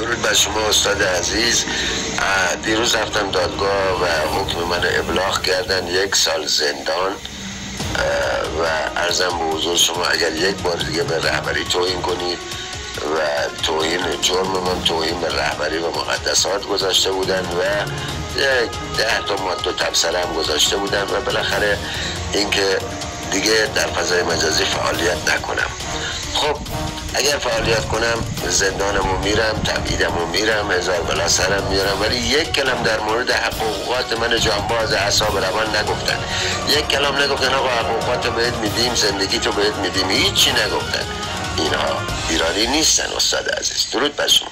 درود بر شما استاد عزیز. دیروز رفتم دادگاه و حکم من ابلاغ کردن یک سال زندان. و ارزم به حضور شما اگر یک بار دیگه به رهبری توهین کنید و توهین جرم من توهین به رهبری و مقدسات گذاشته بودن و یک ده تا ماده تبصره هم گذاشته بودن و بالاخره اینکه دیگه در فضای مجازی فعالیت نکنم. اگر فعالیت کنم زندانمو میرم تبعیدمو میرم هزار بلا سرم میارم. ولی یک کلم در مورد حقوقات من جانباز اعصاب روان نگفتن. یک کلام نگفتن آقا حقوقات بهت میدیم زندگی تو بهت میدیم. هیچی نگفتن. اینها ایرانی نیستن استاد عزیز. درود بر شما.